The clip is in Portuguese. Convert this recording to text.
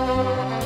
Música